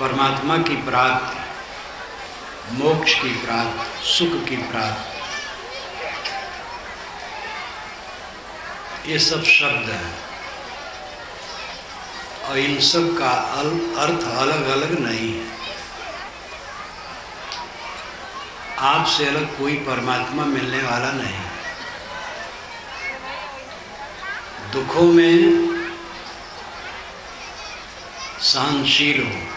परमात्मा की प्राप्ति, मोक्ष की प्राप्ति, सुख की प्राप्ति। ये सब शब्द हैं। और इन सब का अर्थ अलग अलग नहीं है। आपसे अलग कोई परमात्मा मिलने वाला नहीं। दुखों में सहनशील हो।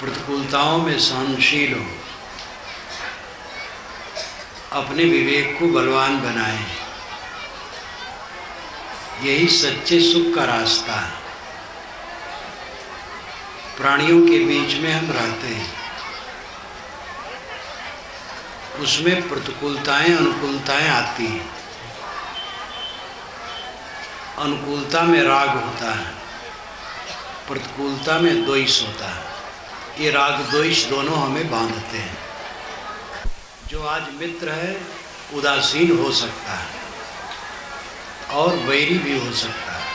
प्रतिकूलताओं में सहनशील हो। अपने विवेक को बलवान बनाए। यही सच्चे सुख का रास्ता है। प्राणियों के बीच में हम रहते हैं। उसमें प्रतिकूलताएँ, अनुकूलताएँ आती हैं। अनुकूलता में राग होता है। प्रतिकूलता में द्वेष होता है। ये राग द्वेष दोनों हमें बांधते हैं। जो आज मित्र है, उदासीन हो सकता है, और वैरी भी हो सकता है।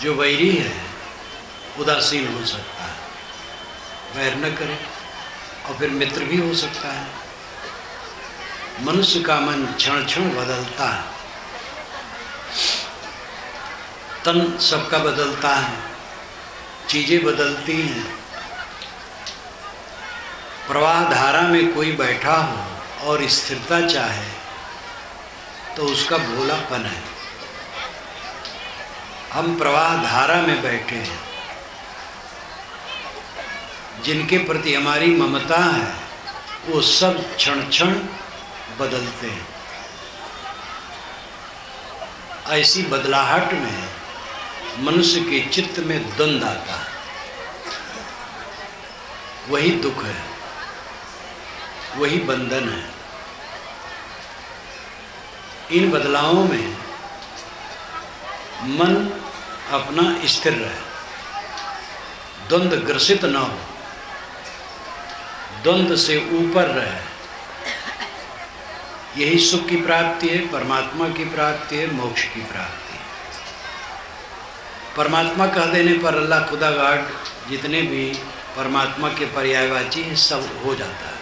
जो वैरी है, उदासीन हो सकता है। वैर न करे, और फिर मित्र भी हो सकता है। मनुष्य का मन क्षण क्षण बदलता है। तन सबका बदलता है। चीज़ें बदलती हैं। प्रवाह धारा में कोई बैठा हो और स्थिरता चाहे तो उसका भोलापन है। हम प्रवाह धारा में बैठे हैं। जिनके प्रति हमारी ममता है, वो सब क्षण क्षण बदलते हैं। ऐसी बदलाहट में मनुष्य के चित्त में द्वंद आता है। वही दुख है। वही बंधन है। इन बदलावों में मन अपना स्थिर रहे। द्वंद्व ग्रसित न हो। द्वंद्व से ऊपर रहे। यही सुख की प्राप्ति है, परमात्मा की प्राप्ति है, मोक्ष की प्राप्ति है। परमात्मा कह देने पर अल्लाह खुदा गाड जितने भी परमात्मा के पर्यायवाची सब हो जाता है।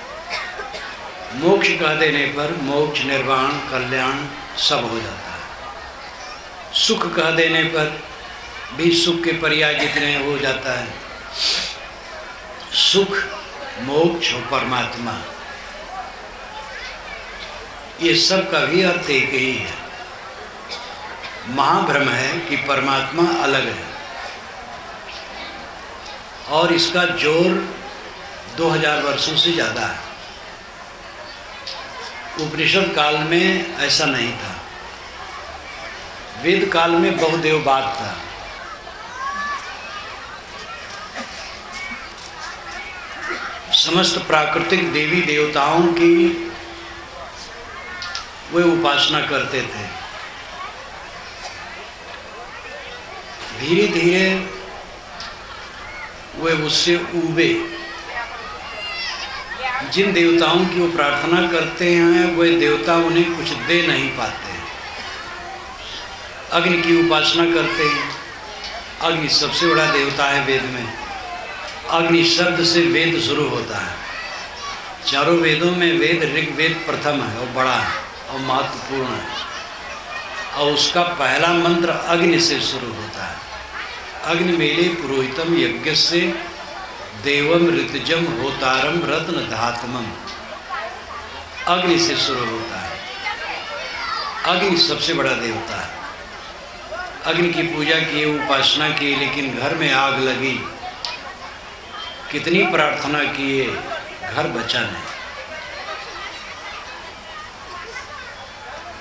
मोक्ष कह देने पर मोक्ष, निर्वाण, कल्याण सब हो जाता है। सुख कह देने पर भी सुख के पर्याय जितने हो जाता है। सुख, मोक्ष और परमात्मा। ये सब का भी अर्थ एक ही है। महाभ्रम है कि परमात्मा अलग है। और इसका ज़ोर 2000 वर्षों से ज़्यादा है। उपनिषद काल में ऐसा नहीं था। वेद काल में बहुदेववाद था। समस्त प्राकृतिक देवी देवताओं की वे उपासना करते थे। धीरे धीरे वे उससे उबे। जिन देवताओं की वो प्रार्थना करते हैं, वे देवता उन्हें कुछ दे नहीं पाते। अग्नि की उपासना करते हैं। अग्नि सबसे बड़ा देवता है वेद में। अग्नि शब्द से वेद शुरू होता है। चारों वेदों में वेद ऋग्वेद प्रथम है, और बड़ा है, और महत्वपूर्ण है। और उसका पहला मंत्र अग्नि से शुरू होता है। अग्नि मेले पुरोहितम यज्ञ से देवम ऋतजम होतारम रत्न धातमम अग्नि से शुरू होता है। अग्नि सबसे बड़ा देवता है। अग्नि की पूजा की उपासना की लेकिन घर में आग लगी। कितनी प्रार्थना किए, घर बचा नहीं।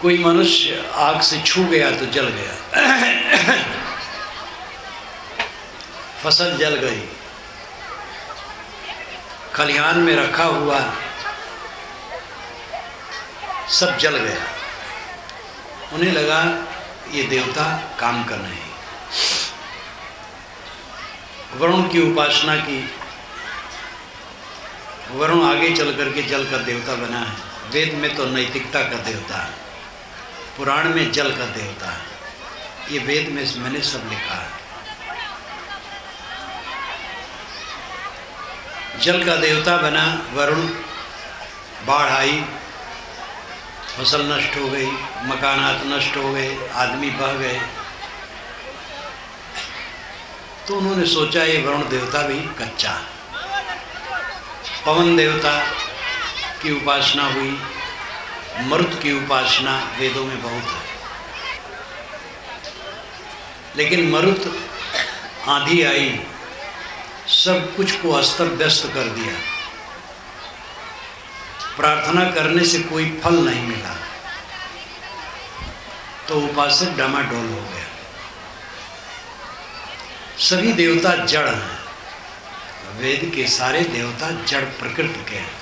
कोई मनुष्य आग से छू गया तो जल गया। फ़सल जल गई। खलिहान में रखा हुआ सब जल गया। उन्हें लगा ये देवता काम कर रहे हैं। वरुण की उपासना की, वरुण आगे चल करके जल का देवता बना है। वेद में तो नैतिकता का देवता है, पुराण में जल का देवता है। ये वेद में मैंने सब लिखा है। जल का देवता बना, वरुण बाढ़ आई फ़सल नष्ट हो गई मकानात नष्ट हो गए, आदमी बह गए। तो उन्होंने सोचा, ये वरुण देवता भी कच्चा पवन देवता की उपासना हुई, मरुत की उपासना वेदों में बहुत है। लेकिन मरुत आंधी आई सब कुछ को अस्तर व्यस्त कर दिया। प्रार्थना करने से कोई फल नहीं मिला। तो उपासक डामाडोल हो गया। सभी देवता जड़ हैं। वेद के सारे देवता जड़ प्रकृति के हैं।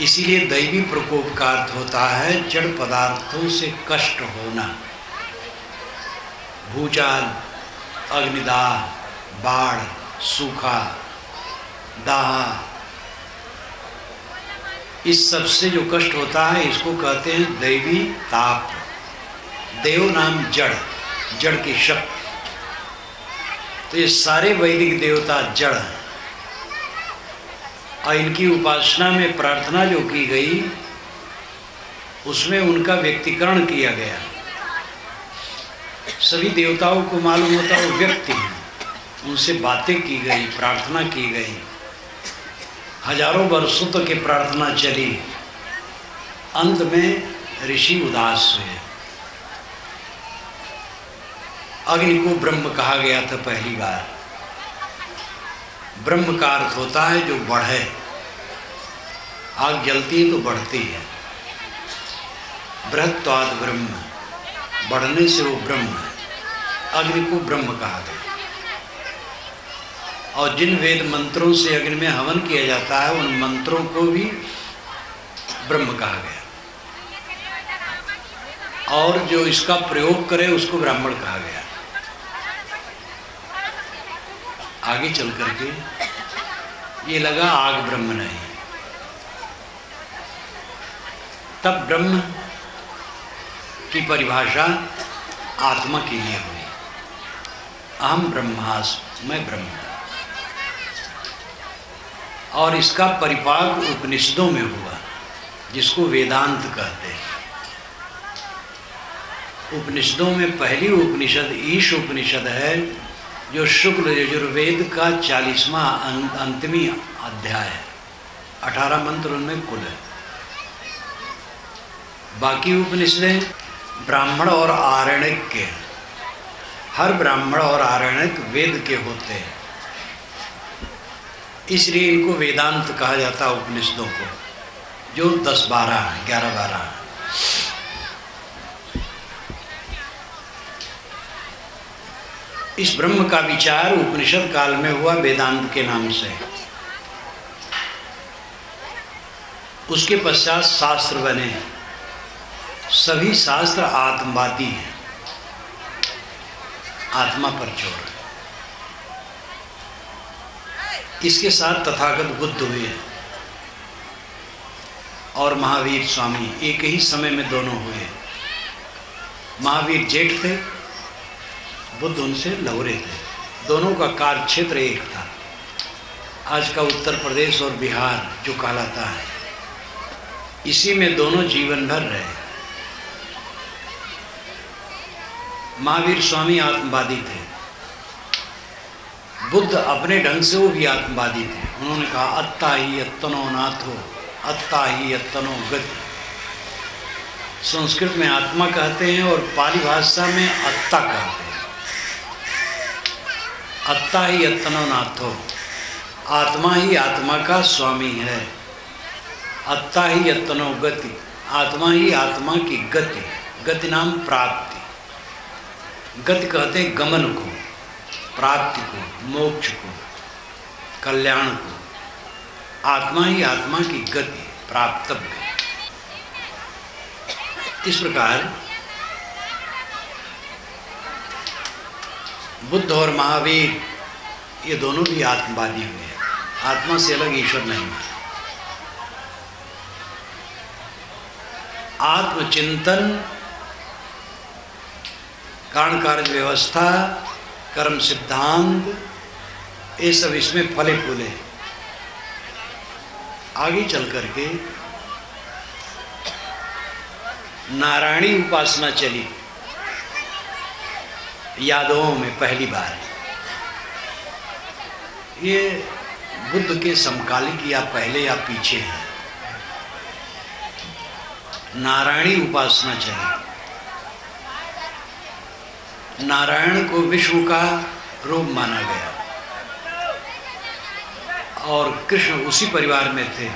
इसीलिए दैवी प्रकोप का अर्थ होता है जड़ पदार्थों से कष्ट होना। भूचाल अग्निदाह, बाढ़ सूखा, दाह। इस सबसे जो कष्ट होता है, इसको कहते हैं दैवी ताप। देव नाम जड़ जड़ की शक्ति। तो ये सारे वैदिक देवता जड़ हैं। और इनकी उपासना में प्रार्थना जो की गई, उसमें उनका व्यक्तिकरण किया गया। सभी देवताओं को मालूम होता वो व्यक्ति हैं। उनसे बातें की गई, प्रार्थना की गई। हज़ारों वर्षों तक ये प्रार्थना चली। अंत में ऋषि उदास हुए। अग्नि को ब्रह्म कहा गया था पहली बार। ब्रह्म का अर्थ होता है जो बढ़े। आग जलती है तो बढ़ती है। बृहत्वाद ब्रह्म, बढ़ने से वो ब्रह्म है अग्नि को ब्रह्म कहा गया। और जिन वेद मंत्रों से अग्नि में हवन किया जाता है, उन मंत्रों को भी ब्रह्म कहा गया। और जो इसका प्रयोग करे, उसको ब्राह्मण कहा गया। आगे चल करके, ये लगा आग ब्रह्म नहीं। तब ब्रह्म की परिभाषा आत्मा के लिए हुई। अहम ब्रह्मास मैं ब्रह्म। और इसका परिपाक उपनिषदों में हुआ जिसको वेदांत कहते हैं। उपनिषदों में पहली उपनिषद ईश उपनिषद है जो शुक्ल यजुर्वेद का चालीसवा अं, अंतिमी अध्याय है। अठारह मंत्र उनमें कुल है। बाकी उपनिषदें ब्राह्मण और आरण्यक के हर ब्राह्मण और आरण्यक वेद के होते हैं। इसलिए इनको वेदांत कहा जाता है उपनिषदों को, जो दस बारह हैं, ग्यारह बारह इस ब्रह्म का विचार उपनिषद काल में हुआ वेदांत के नाम से। उसके पश्चात शास्त्र बने। सभी शास्त्र आत्मवादी हैं। आत्मा पर ज़ोर। इसके साथ तथागत बुद्ध हुए और महावीर स्वामी, एक ही समय में दोनों हुए महावीर जेठ थे, बुद्ध उनसे लौरे थे। दोनों का कार्य क्षेत्र एक था। आज का उत्तर प्रदेश और बिहार जो कहलाता है, इसी में दोनों जीवन भर रहे महावीर स्वामी आत्मवादी थे। बुद्ध अपने ढंग से वो भी आत्मवादी थे। उन्होंने कहा, अत्ता ही अत्तनो नाथो, अत्ता ही अत्तनो गति संस्कृत में आत्मा कहते हैं और पाली भाषा में अत्ता कहते हैं। अत्ता ही अत्तनो नाथो, आत्मा ही आत्मा का स्वामी है। अत्ता ही अत्तनो गति, आत्मा ही आत्मा की गति गति नाम प्राप्ति। गति कहते हैं गमन को। प्राप्ति को, मोक्ष को, कल्याण को, आत्मा ही आत्मा की गति, प्राप्तव्य। इस प्रकार बुद्ध और महावीर, ये दोनों भी आत्मवादी हुए हैं। आत्मा से अलग ईश्वर नहीं है। आत्मचिंतन कारण कार्य व्यवस्था कर्म सिद्धांत, ये सब इसमें फले फूले आगे चल करके नारायणी उपासना चली। यादवों में पहली बार। ये बुद्ध के समकालिक या पहले या पीछे है। नारायणी उपासना चली। नारायण को विश्व का रूप माना गया। और कृष्ण उसी परिवार में थे।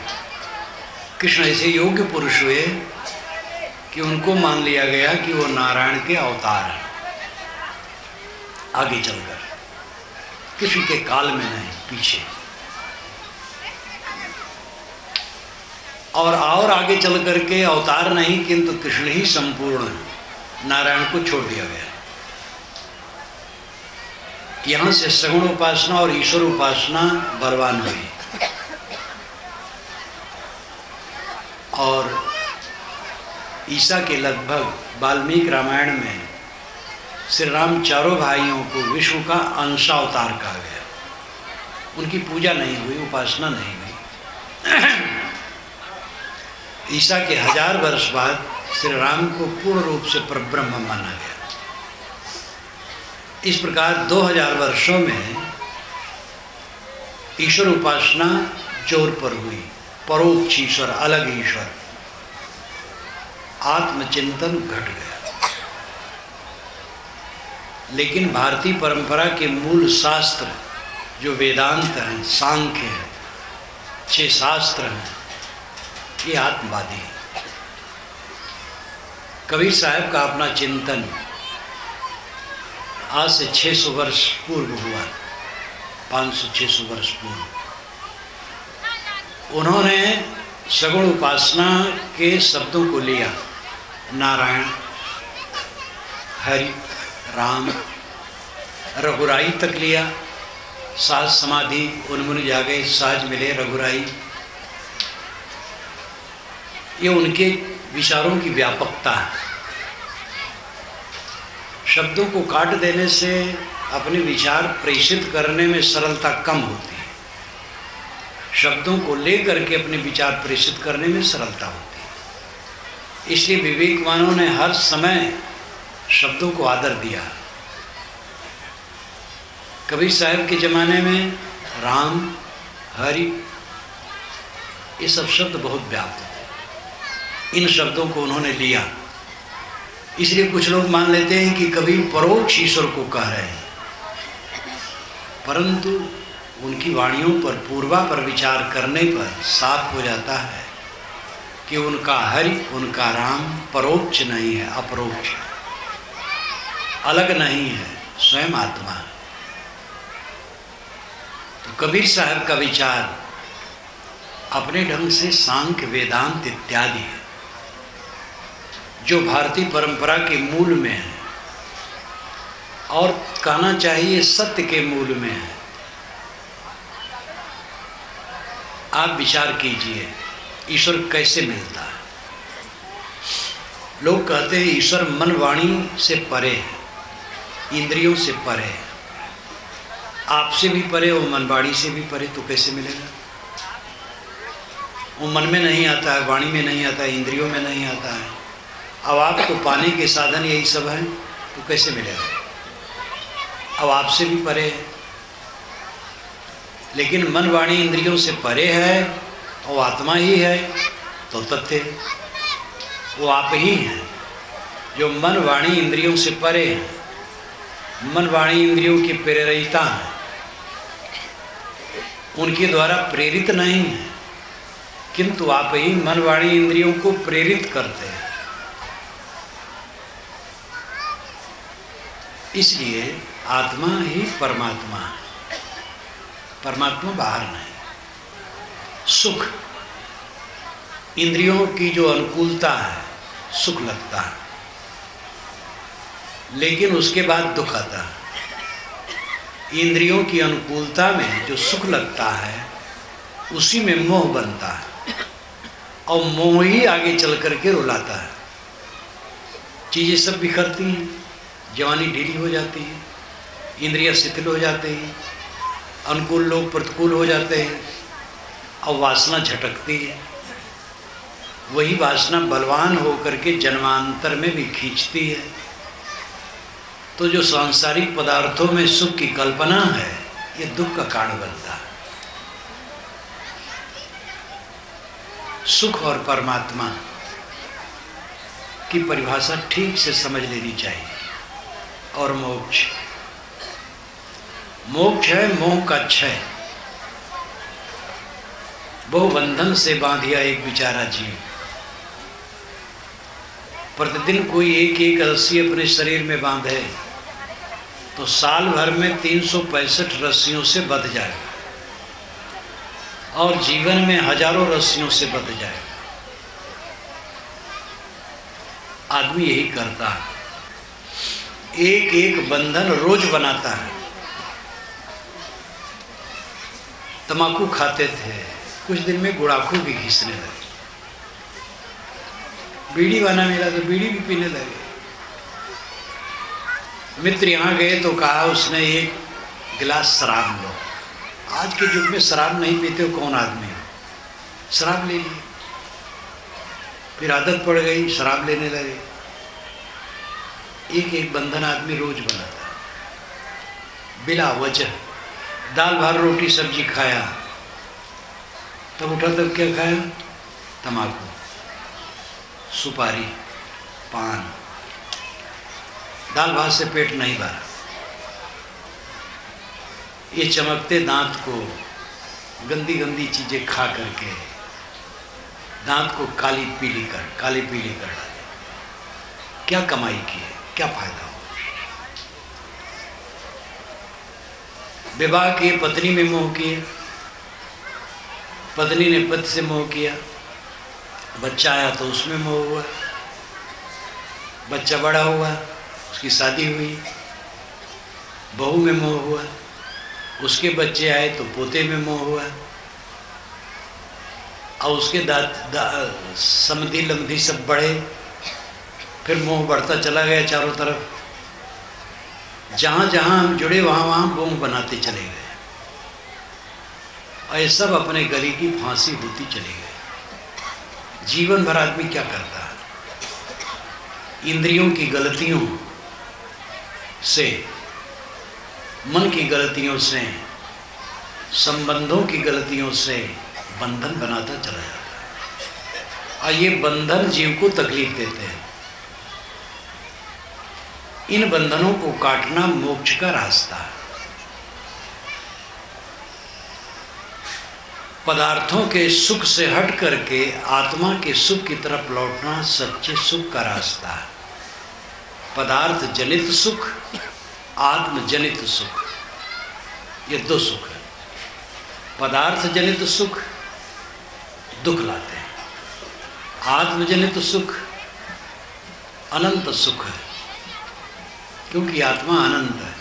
कृष्ण ऐसे योग्य पुरुष हुए कि उनको मान लिया गया कि वो नारायण के अवतार हैं। आगे चलकर, कृष्ण के काल में नहीं, पीछे। और और आगे चल करके अवतार नहीं, किंतु कृष्ण ही संपूर्ण नारायण को छोड़ दिया गया। यहाँ से सगुण उपासना और ईश्वर उपासना बलवान हुई। और ईसा के लगभग वाल्मीकि रामायण में श्री राम चारों भाइयों को विश्व का अंशावतार कहा गया। उनकी पूजा नहीं हुई, उपासना नहीं हुई। ईसा के हज़ार वर्ष बाद श्री राम को पूर्ण रूप से परब्रह्म माना गया। इस प्रकार 2000 वर्षों में ईश्वर उपासना ज़ोर पर हुई। परोक्ष ईश्वर, अलग ईश्वर। आत्मचिंतन घट गया। लेकिन भारतीय परंपरा के मूल शास्त्र जो वेदांत हैं, सांख्य है, छह शास्त्र हैं, ये आत्मवादी है। कबीर साहब का अपना चिंतन आज से 600 वर्ष पूर्व हुआ 500-600 वर्ष पूर्व। उन्होंने सगुण उपासना के शब्दों को लिया, नारायण, हरि, राम, रघुराई तक लिया। साज समाधि उन्मुन जागे, साज मिले रघुराई। ये उनके विचारों की व्यापकता है। शब्दों को काट देने से अपने विचार प्रेषित करने में सरलता कम होती है। शब्दों को लेकर के अपने विचार प्रेषित करने में सरलता होती है। इसलिए विवेकवानों ने हर समय शब्दों को आदर दिया। कबीर साहब के ज़माने में राम, हरि, ये सब शब्द बहुत व्याप्त थे। इन शब्दों को उन्होंने लिया। इसलिए कुछ लोग मान लेते हैं कि कभी परोक्ष ईश्वर को कह रहे हैं। परंतु उनकी वाणियों पर, पूर्वा पर विचार करने पर साफ़ हो जाता है कि उनका हरि, उनका राम परोक्ष नहीं है, अपरोक्ष। अलग नहीं है, स्वयं आत्मा। तो कबीर साहब का विचार अपने ढंग से सांख्य, वेदांत इत्यादि है। जो भारतीय परंपरा के मूल में है और कहना चाहिए सत्य के मूल में है। आप विचार कीजिए, ईश्वर कैसे मिलता है? लोग कहते हैं, ईश्वर मन वाणी से परे है, इंद्रियों से परे है। आपसे भी परे और मन वाणी से भी परे तो कैसे मिलेगा? वो मन में नहीं आता है, वाणी में नहीं आता है, इंद्रियों में नहीं आता है। अब आपको पाने के साधन यही सब हैं तो कैसे मिलेगा? अब आपसे भी परे है। लेकिन मन वाणी इंद्रियों से परे है, और आत्मा ही है तो तथ्य वो आप ही हैं, जो मन वाणी इंद्रियों से परे हैं। मन वाणी इंद्रियों की प्रेरिता है। उनके द्वारा प्रेरित नहीं है, किंतु आप ही मन वाणी इंद्रियों को प्रेरित करते हैं। इसलिए आत्मा ही परमात्मा है। परमात्मा बाहर नहीं। सुख। इंद्रियों की जो अनुकूलता है, सुख लगता है। लेकिन उसके बाद दुख आता है। इंद्रियों की अनुकूलता में जो सुख लगता है, उसी में मोह बनता है। और मोह ही आगे चल करके रुलाता है। चीज़ें सब बिखरती हैं। जवानी ढीली हो जाती है, इंद्रियाँ शिथिल हो जाते हैं, अनुकूल लोग प्रतिकूल हो जाते हैं और वासना झटकती है। वही वासना बलवान होकर के जन्मांतर में भी खींचती है। तो जो सांसारिक पदार्थों में सुख की कल्पना है, ये दुख का कारण बनता है। सुख और परमात्मा की परिभाषा ठीक से समझ लेनी चाहिए। और मोक्ष। मोक्ष है, मोह का क्षय बहु बंधन से बांधिया एक बिचारा जीव। प्रतिदिन कोई एक एक रस्सी अपने शरीर में बांधे तो साल भर में तीन सौ पैंसठ रस्सियों से बध जाएगा और जीवन में हज़ारों रस्सियों से बध जाएगा आदमी यही करता है। एक एक बंधन रोज बनाता है। तमाकू खाते थे, कुछ दिन में गुड़ाखू भी घिसने लगे। बीड़ी वाला मिला तो बीड़ी भी पीने लगे। मित्र यहाँ गए तो कहा उसने एक गिलास शराब लो। आज के युग में शराब नहीं पीते हो कौन आदमी? हो शराब ले ली फिर आदत पड़ गई, शराब लेने लगे। एक एक बंधन आदमी रोज बनाता बिला वजह। दाल भात रोटी सब्ज़ी खाया। तब उठा तब क्या खाया? तमाकू सुपारी, पान। दाल भात से पेट नहीं भरा। ये चमकते दांत को गंदी गंदी चीज़ें खा करके दांत को काली पीली कर, काली पीली कर डाले क्या कमाई की है? क्या फ़ायदा? हो विवाह किए पत्नी में मोह किए पत्नी ने पति से मोह किया बच्चा आया तो उसमें मोह हुआ बच्चा बड़ा हुआ उसकी शादी हुई बहू में मोह हुआ उसके बच्चे आए तो पोते में मोह हुआ और उसके दाद दा, समधि लमधी सब बढ़े फिर मोह बढ़ता चला गया चारों तरफ़। जहाँ जहाँ हम जुड़े, वहाँ वहाँ मोह बनाते चले गए। और ये सब अपने गले की फांसी होती चली गई। जीवन भर आदमी क्या करता है? इंद्रियों की गलतियों से, मन की गलतियों से, संबंधों की गलतियों से बंधन बनाता चला जाता है। और ये बंधन जीव को तकलीफ़ देते हैं। इन बंधनों को काटना मोक्ष का रास्ता है। पदार्थों के सुख से हट करके आत्मा के सुख की तरफ़ लौटना सच्चे सुख का रास्ता है। पदार्थ जनित सुख आत्म जनित सुख, ये दो सुख है। पदार्थ जनित सुख, दुख लाते हैं। आत्मजनित सुख, अनंत सुख है। क्योंकि आत्मा अनंत है,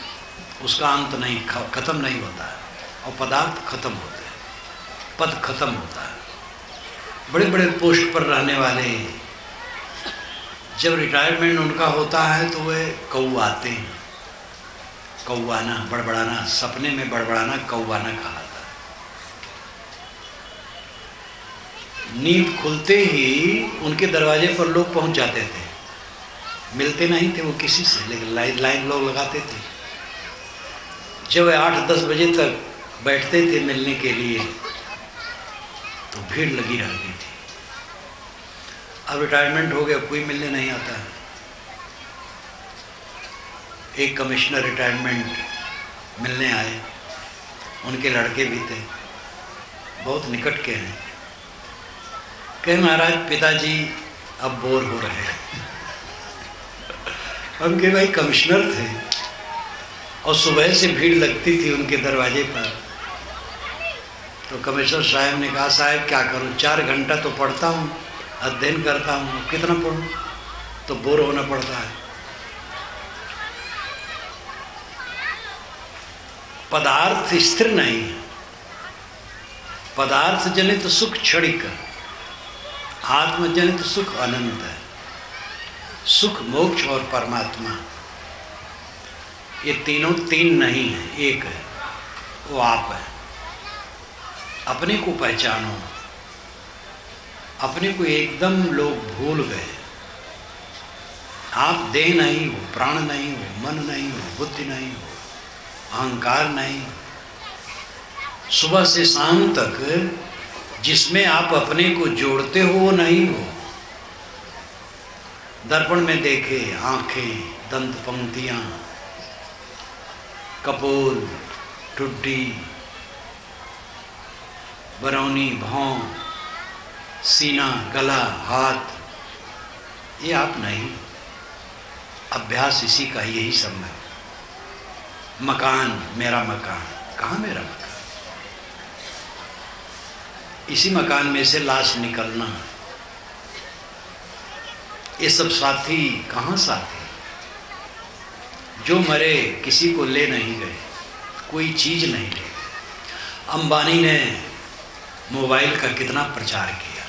उसका अंत नहीं खत्म नहीं होता है, और पदार्थ खत्म होते हैं, पद खत्म होता है। बड़े बड़े पोस्ट पर रहने वाले, जब रिटायरमेंट उनका होता है तो वे कौआते हैं। कौआना बड़बड़ाना, सपने में बड़बड़ाना कौआना कहा था नींद खुलते ही उनके दरवाजे पर लोग पहुँच जाते थे। मिलते नहीं थे वो किसी से, लेकिन लाइन लाइन लोग लगाते थे। जब आठ, दस बजे तक बैठते थे मिलने के लिए तो भीड़ लगी रहती थी। अब रिटायरमेंट हो गया, कोई मिलने नहीं आता। एक कमिश्नर रिटायरमेंट मिलने आए। उनके लड़के भी थे। बहुत निकट के हैं। कहे, महाराज, पिताजी अब बोर हो रहे हैं। हम के भाई कमिश्नर थे। और सुबह से भीड़ लगती थी उनके दरवाजे पर। तो कमिश्नर साहब ने कहा, साहब, क्या करूँ? चार घंटा तो पढ़ता हूँ, अध्ययन करता हूँ। कितना पढ़ूं? तो बोर होना पड़ता है। पदार्थ स्थिर नहीं। पदार्थ जनित सुख क्षणिक। आत्मजनित सुख अनंत है। सुख, मोक्ष और परमात्मा। ये तीनों तीन नहीं है, एक है, वो आप है। अपने को पहचानो। अपने को एकदम लोग भूल गए। आप देह नहीं हो, प्राण नहीं हो, मन नहीं हो, बुद्धि नहीं हो, अहंकार नहीं सुबह से शाम तक जिसमें आप अपने को जोड़ते हो, वो नहीं हो। दर्पण में देखे आँखें, दंत पंक्तियाँ कपूर टुड्डी, बरौनी भौं सीना, गला, हाथ, ये आप नहीं। अभ्यास इसी का यही सब है। मकान, मेरा मकान। कहाँ मेरा मकान? इसी मकान में से लाश निकलना। ये सब साथी कहाँ साथी जो मरे, किसी को ले नहीं गए, कोई चीज़ नहीं ले अंबानी ने मोबाइल का कितना प्रचार किया।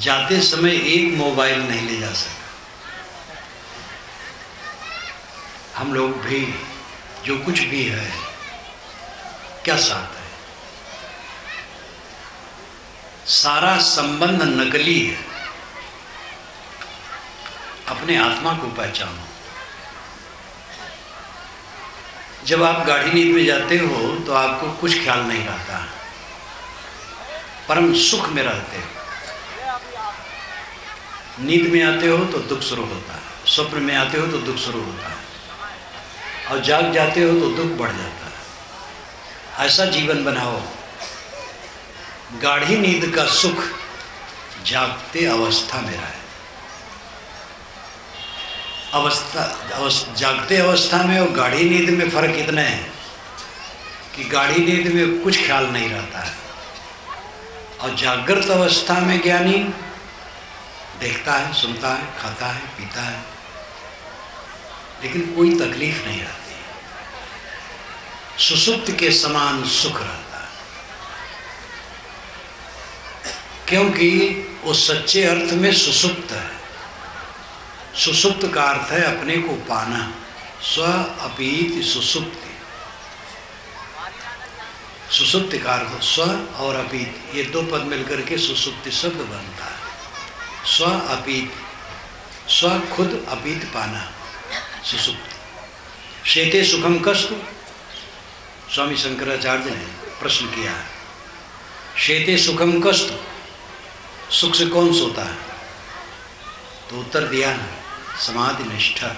जाते समय एक मोबाइल नहीं ले जा सका। हम लोग भी, जो कुछ भी है, क्या साथ है? सारा संबंध नकली है। अपने आत्मा को पहचानो। जब आप गाढ़ी नींद में जाते हो तो आपको कुछ ख्याल नहीं रहता परम सुख में रहते हो। नींद में आते हो तो दुख शुरू होता है। स्वप्न में आते हो तो दुख शुरू होता है। और जाग जाते हो तो दुख बढ़ जाता है। ऐसा जीवन बनाओ। गाढ़ी नींद का सुख जागते अवस्था में रहे। अवस्था जागते अवस्था में और गाढ़ी नींद में फ़र्क इतना है कि गाढ़ी नींद में कुछ ख्याल नहीं रहता है। और जागृत अवस्था में ज्ञानी देखता है, सुनता है, खाता है, पीता है, लेकिन कोई तकलीफ़ नहीं रहती। सुसुप्त के समान सुख रहता है। क्योंकि वो सच्चे अर्थ में सुसुप्त है। सुसुप्त का अर्थ है अपने को पाना। स्व अपीत सुसुप्ति। सुसुप्ति का अर्थ स्व और अपीत। ये दो पद मिलकर के सुसुप्ति शब्द बनता है। स्व अपीत। स्व खुद अपीत पाना। सुसुप्ति। शेते सुखम कष्ट। स्वामी शंकराचार्य ने प्रश्न किया है। शेते सुखम कष्ट। सुख से कौन सोता है? तो उत्तर दिया है समाधि निष्ठा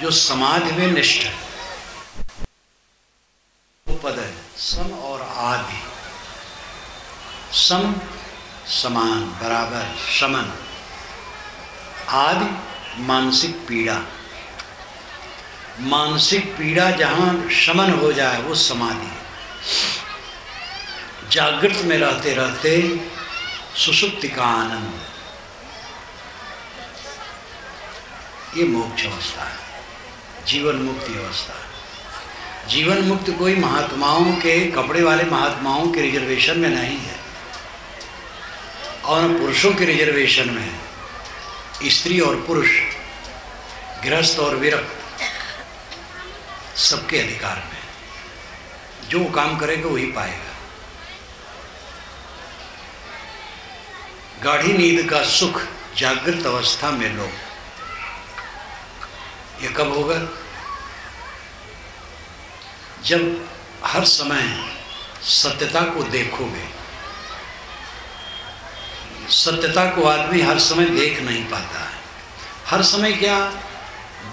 जो समाधि में निष्ठ है पद है सम और आदि। सम, समान, बराबर, समन। आदि, मानसिक पीड़ा। मानसिक पीड़ा जहाँ शमन हो जाए, वो समाधि जागृत में रहते रहते सुसुप्ति का आनंद ये मोक्ष अवस्था है जीवन मुक्ति अवस्था है। जीवन मुक्त कोई महात्माओं के, कपड़े वाले महात्माओं के रिजर्वेशन में नहीं है। और पुरुषों के रिजर्वेशन में स्त्री और पुरुष, गृहस्थ और विरक्त, सबके अधिकार में जो काम करेगा वही पाएगा। गाढ़ी नींद का सुख जागृत अवस्था में लो। ये कब होगा? जब हर समय सत्यता को देखोगे, सत्यता को आदमी हर समय देख नहीं पाता है। हर समय क्या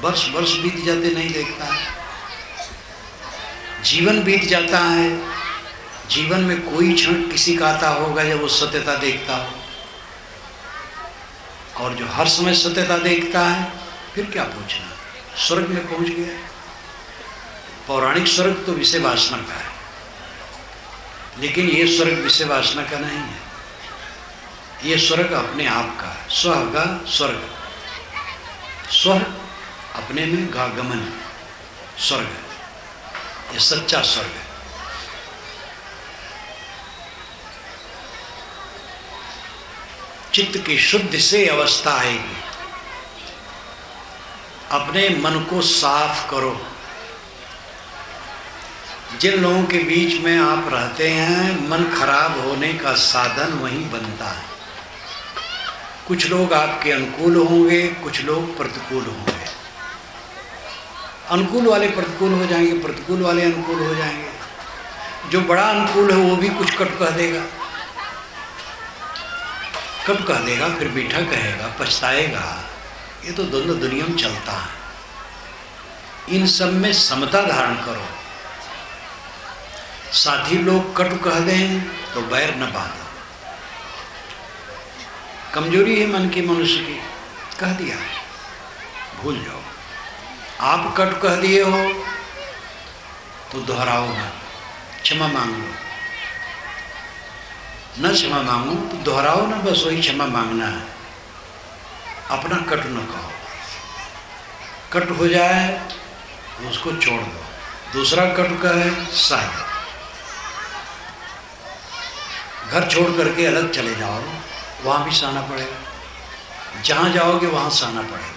वर्ष वर्ष बीत जाते नहीं देखता है? जीवन बीत जाता है, जीवन में कोई क्षण किसी का आता होगा जब वो सत्यता देखता हो। और जो हर समय सत्यता देखता है, फिर क्या पूछना? स्वर्ग में पहुँच गया। है पौराणिक स्वर्ग तो विषय वासना का है। लेकिन ये स्वर्ग विषय वासना का नहीं है। ये स्वर्ग अपने आप का है। स्व का स्वर्ग। स्व अपने में गा गमन स्वर्ग। ये सच्चा स्वर्ग है। चित्त की शुद्ध से अवस्था आएगी। अपने मन को साफ़ करो। जिन लोगों के बीच में आप रहते हैं, मन खराब होने का साधन वहीं बनता है। कुछ लोग आपके अनुकूल होंगे, कुछ लोग प्रतिकूल होंगे। अनुकूल वाले प्रतिकूल हो जाएँगे, प्रतिकूल वाले अनुकूल हो जाएँगे। जो बड़ा अनुकूल है, वो भी कुछ कट कह देगा? कब कह देगा? फिर मीठा कहेगा, पछताएगा। ये तो दोनों दुनिया में चलता है। इन सब में समता धारण करो। साथी लोग कटु कह दें तो बैर न बांधो। कमज़ोरी है मन की, मनुष्य की। कह दिया। भूल जाओ। आप कट कह दिए हो तो दोहराओ ना क्षमा मांग। लो न क्षमा मांगो तो दोहराओ ना, बस वही क्षमा मांगना है। अपना कट न कहो। कट हो जाए, उसको छोड़ दो। दूसरा कट का है सह घर छोड़ करके अलग चले जाओ, वहाँ भी सहना पड़ेगा। जहाँ जाओगे, वहाँ सहना पड़ेगा।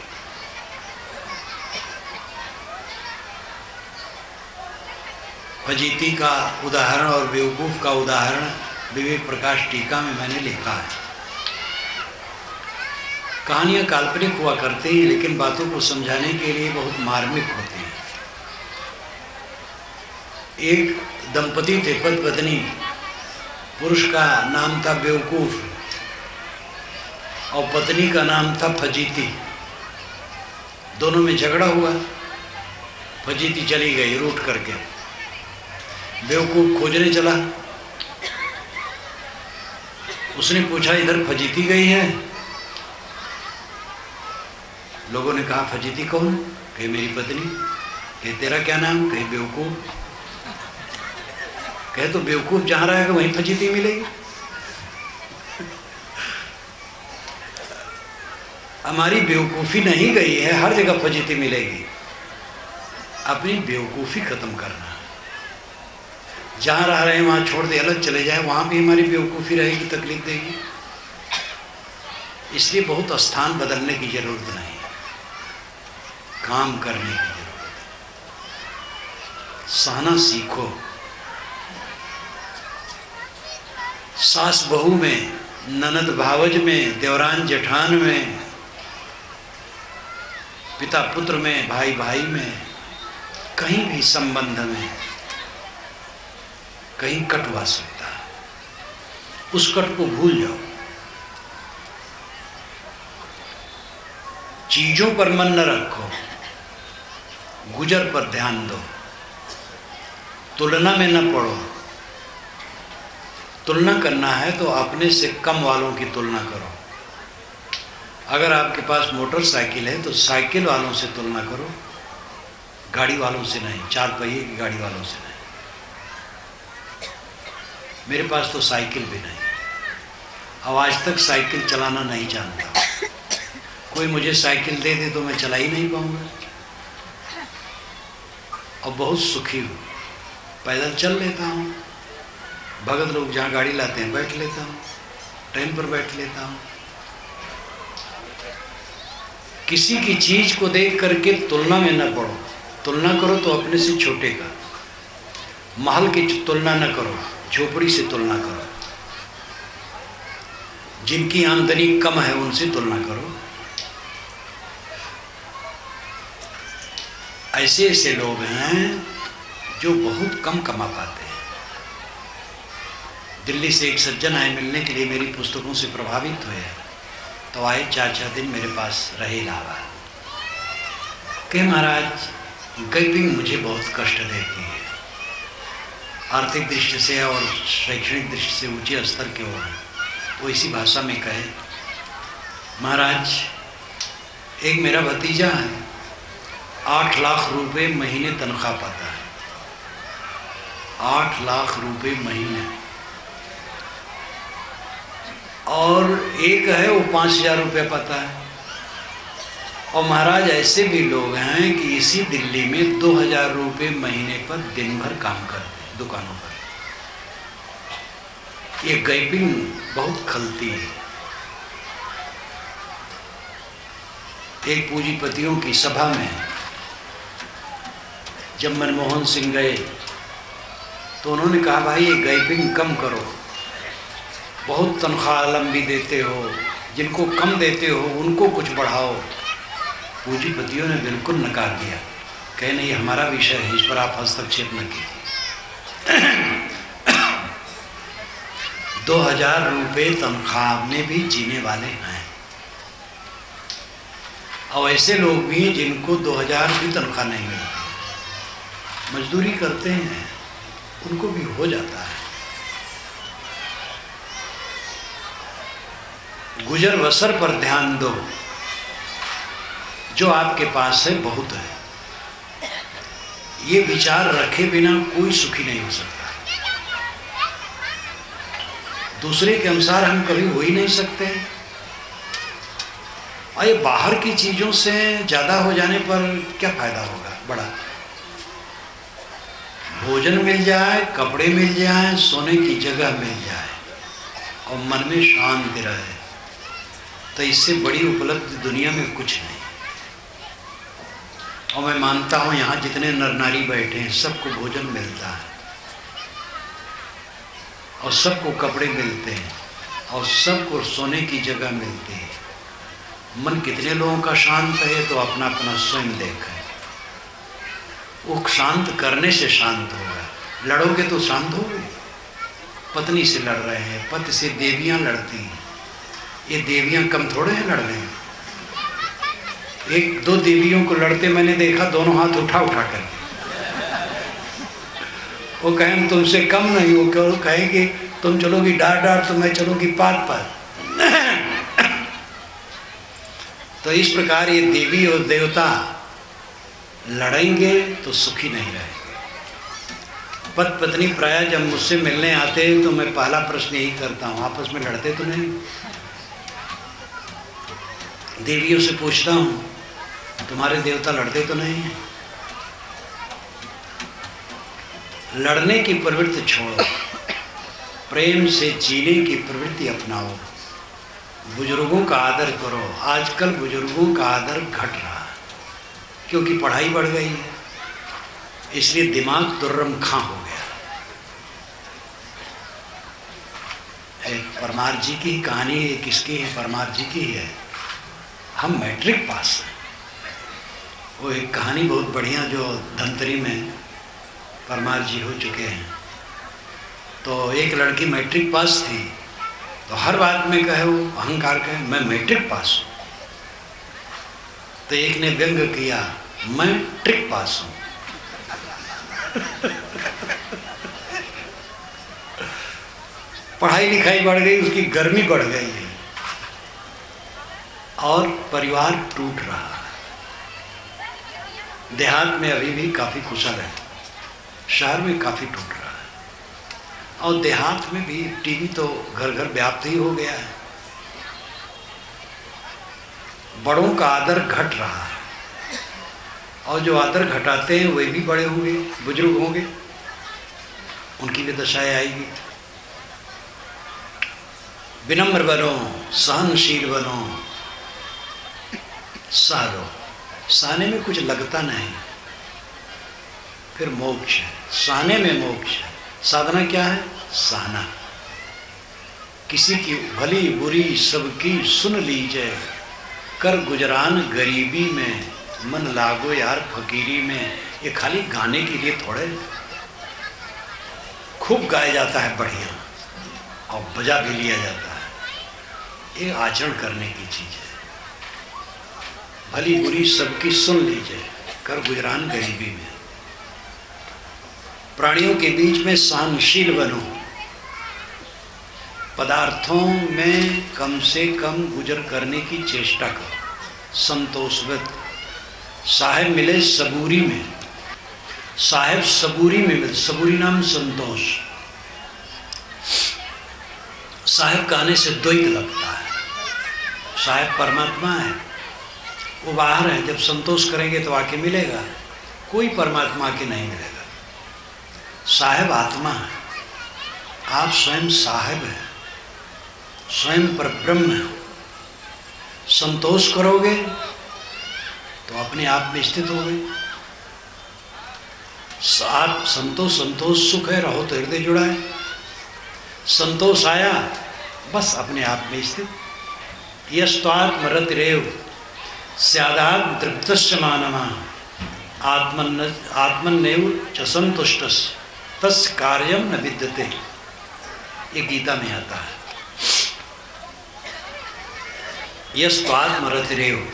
फजीती का उदाहरण और बेवकूफ़ का उदाहरण विवेक प्रकाश टीका में मैंने लिखा है। कहानियाँ काल्पनिक हुआ करती हैं, लेकिन बातों को समझाने के लिए बहुत मार्मिक होती हैं। एक दंपति थे पद पत्नी, पुरुष का नाम था बेवकूफ़ और पत्नी का नाम था फजीती। दोनों में झगड़ा हुआ, फजीती चली गई रूट करके। बेवकूफ़ खोजने चला। उसने पूछा, इधर फजीती गई है? लोगों ने कहा फजीती कौन? कहे, मेरी पत्नी। कहे, तेरा क्या नाम? कहे, बेवकूफ़। कहे तो बेवकूफ़ जहाँ रहेगा वहीं फजीती मिलेगी। हमारी बेवकूफ़ी नहीं गई है, हर जगह फजीती मिलेगी। अपनी बेवकूफ़ी ख़त्म करना। जहाँ रह रहे हैं, वहाँ छोड़ दे, अलग चले जाए, वहाँ भी हमारी बेवकूफ़ी रहेगी, तकलीफ़ देगी। इसलिए बहुत स्थान बदलने की ज़रूरत नहीं। काम करने की ज़रूरत सहना सीखो। सास बहू में, ननद भावज में, देवरान जेठान में, पिता पुत्र में, भाई भाई में, कहीं भी संबंध में, कहीं कटवा सकता है। उस कट को भूल जाओ। चीज़ों पर मन न रखो। गुजर पर ध्यान दो। तुलना में न पड़ो तुलना करना है तो अपने से कम वालों की तुलना करो। अगर आपके पास मोटरसाइकिल है तो साइकिल वालों से तुलना करो। गाड़ी वालों से नहीं, चार पहिए की गाड़ी वालों से नहीं। मेरे पास तो साइकिल भी नहीं। अब आज तक साइकिल चलाना नहीं जानता। कोई मुझे साइकिल दे दे तो मैं चला ही नहीं पाऊँगा। और बहुत सुखी हूँ। पैदल चल लेता हूँ। भगत लोग जहाँ गाड़ी लाते हैं बैठ लेता हूँ। ट्रेन पर बैठ लेता हूँ। किसी की चीज़ को देख करके तुलना में न पड़ो तुलना करो तो अपने से छोटे का महल की तुलना न करो, झोपड़ी से तुलना करो। जिनकी आमदनी कम है उनसे तुलना करो। ऐसे ऐसे लोग हैं जो बहुत कम कमा पाते हैं। दिल्ली से एक सज्जन आए मिलने के लिए मेरी पुस्तकों से प्रभावित हुए तो आए चार चार दिन मेरे पास रहे इलाहाबाद। कहे महाराज गैपिंग मुझे बहुत कष्ट देती है। आर्थिक दृष्टि से और शैक्षणिक दृष्टि से ऊँचे स्तर के हो। तो इसी भाषा में कहे, महाराज, एक मेरा भतीजा है। आठ लाख रुपए महीने तनख्वाह पाता है। आठ लाख रुपए महीने। और एक है, वो पाँच हज़ार रुपये पाता है। और महाराज, ऐसे भी लोग हैं कि इसी दिल्ली में दो हज़ार रुपये महीने पर दिन भर काम करते हैं, दुकानों पर। ये गैपिंग बहुत खलती है। एक पूंजीपतियों की सभा में जब मनमोहन सिंह गए तो उन्होंने कहा, भाई, ये गैपिंग कम करो। बहुत तनख्वाह लंबी देते हो, जिनको कम देते हो, उनको कुछ बढ़ाओ। पूंजीपतियों ने बिल्कुल नकार दिया। कहे, नहीं हमारा विषय है, इस पर आप हस्तक्षेप न कीजिए। दो हज़ार रुपये तनख्वाह में भी जीने वाले हैं। और ऐसे लोग भी हैं जिनको दो हज़ार की तनख्वाह नहीं मिलती। मजदूरी करते हैं, उनको भी हो जाता है। गुजर बसर पर ध्यान दो, जो आपके पास है बहुत है। ये विचार रखे बिना कोई सुखी नहीं हो सकता। दूसरे के अनुसार हम कभी हो ही नहीं सकते। और ये बाहर की चीज़ों से ज़्यादा हो जाने पर क्या फ़ायदा होगा? बड़ा। भोजन मिल जाए, कपड़े मिल जाए, सोने की जगह मिल जाए और मन में शांति रहे। तो इससे बड़ी उपलब्धि दुनिया में कुछ नहीं। और मैं मानता हूँ, यहाँ जितने नर नारी बैठे हैं, सबको भोजन मिलता है। और सबको कपड़े मिलते हैं, और सबको सोने की जगह मिलती है। मन कितने लोगों का शांत है तो अपना अपना स्वयं देखें वो शांत करने से शांत होगा लड़ोगे तो शांत होगे पत्नी से लड़ रहे हैं, पति से देवियाँ लड़ती हैं। ये देवियाँ कम थोड़े हैं लड़ रहे हैं। एक, दो देवियों को लड़ते मैंने देखा, दोनों हाथ उठा उठा कर। वो कहें तुमसे कम नहीं हो, क्यों? कहेंगे तुम चलोगी डार डार तो मैं चलूँगी पात पात। तो इस प्रकार ये देवी और देवता लड़ेंगे तो सुखी नहीं रहेंगे। पत पत्नी प्राय जब मुझसे मिलने आते हैं तो मैं पहला प्रश्न यही करता हूँ, आपस में लड़ते तो नहीं? देवियों से पूछता हूँ, तुम्हारे देवता लड़ते तो नहीं? लड़ने की प्रवृत्ति छोड़ो, प्रेम से जीने की प्रवृत्ति अपनाओ, बुज़ुर्गों का आदर करो। आजकल बुज़ुर्गों का आदर घट रहा है। क्योंकि पढ़ाई बढ़ गई है। इसलिए दिमाग दुर्रम खां हो गया। परमार जी की कहानी किसकी है? परमार जी की है। हम मैट्रिक पास हैं। वो एक कहानी बहुत बढ़िया जो धनतरी में परमार जी हो चुके हैं। तो एक लड़की मैट्रिक पास थी तो हर बात में कहे वो अहंकार कहे, मैं मैट्रिक पास हूँ। तो एक ने व्यंग किया, मैं ट्रिक पास हूँ। पढ़ाई लिखाई बढ़ गई, उसकी गर्मी बढ़ गई है। और परिवार टूट रहा है। देहात में अभी भी काफ़ी कुशल है। शहर में काफ़ी टूट रहा है। और देहात में भी टीवी तो घर घर व्याप्त ही हो गया है। बड़ों का आदर घट रहा है। और जो आदर घटाते हैं, वे भी बड़े होंगे, बुज़ुर्ग होंगे। उनकी भी दशाएँ आएगी। विनम्र बनो, सहनशील बनो। सारो। साने में कुछ लगता नहीं। फिर मोक्ष है। साने में मोक्ष है। साधना क्या है? सहना किसी की भली बुरी सबकी सुन लीजिए। कर गुजरान गरीबी में, मन लागो यार फकीरी में। ये खाली गाने के लिए थोड़े। खूब गाया जाता है बढ़िया, और बजा भी लिया जाता है। ये आचरण करने की चीज़ है। भली बुरी सबकी सुन लीजिए, कर गुजरान गरीबी में। प्राणियों के बीच में सहनशील बनो। पदार्थों में कम से कम गुजर करने की चेष्टा करो। संतोषवत। साहेब मिले सबूरी में। साहेब सबूरी में मिले। सबूरी नाम संतोष। साहेब कहने से द्वैत लगता है। साहेब परमात्मा है। वो बाहर है। जब संतोष करेंगे तो आके मिलेगा। कोई परमात्मा के नहीं मिलेगा। साहेब आत्मा है। आप स्वयं साहेब हैं। स्वयं पर ब्रह्म संतोष करोगे तो अपने आप में स्थित हो गए आप संतोष संतोष, सुख है, रहो तो हृदय जुड़ा है संतोष आया, बस अपने आप में स्थित। यस्वात्मरत रेव स्यादात तृप्त मानमा। आत्मन आत्मन्यव च संतुष्ट तस् कार्यम न विद्यते। ये गीता में आता है। यस्वात्मरत रेव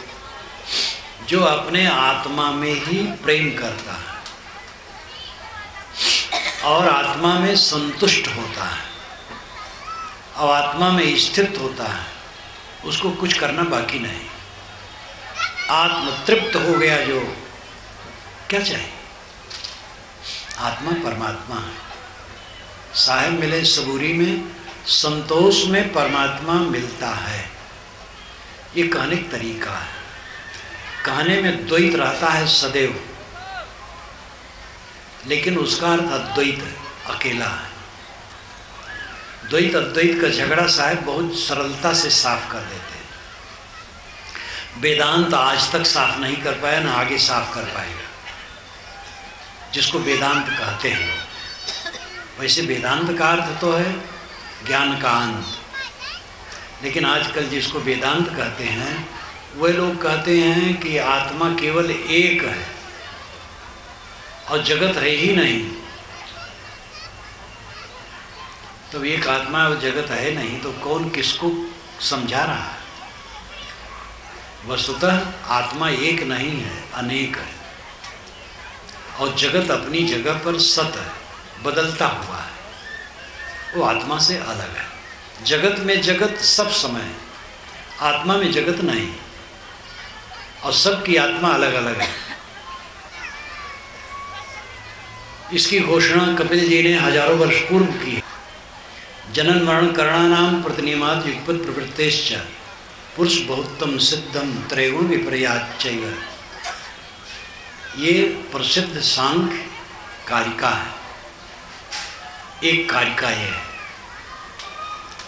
जो अपने आत्मा में ही प्रेम करता है और आत्मा में संतुष्ट होता है, और आत्मा में स्थित होता है, उसको कुछ करना बाकी नहीं। आत्म तृप्त हो गया जो, क्या चाहिए? आत्मा परमात्मा है। साहेब मिले सबूरी में, संतोष में परमात्मा मिलता है। ये कहने का तरीका है। कहने में द्वैत रहता है सदैव। लेकिन उसका अर्थ अद्वैत अकेला है। द्वैत अद्वैत का झगड़ा साहब बहुत सरलता से साफ़ कर देते हैं। वेदांत आज तक साफ़ नहीं कर पाया, ना आगे साफ़ कर पाएगा। जिसको वेदांत कहते हैं। लोग वैसे वेदांत का अर्थ तो है ज्ञान का अंत। लेकिन आजकल जिसको वेदांत कहते हैं, वे लोग कहते हैं कि आत्मा केवल एक है और जगत है ही नहीं। तो एक आत्मा और जगत है नहीं तो कौन किसको समझा रहा है? वस्तुतः आत्मा एक नहीं है, अनेक है। और जगत अपनी जगह पर सत है, बदलता हुआ है। वो आत्मा से अलग है। जगत में जगत सब समय है। आत्मा में जगत नहीं। और सबकी आत्मा अलग अलग है। इसकी घोषणा कपिल जी ने हज़ारों वर्ष पूर्व की है। जनन मरण करणानाम प्रतिनियमात युगपत प्रवृत्तेश्च। पुरुष बहुत्तम सिद्धम त्रैगुण विपर्याच ये प्रसिद्ध सांख्य कारिका है। एक कारिका यह है।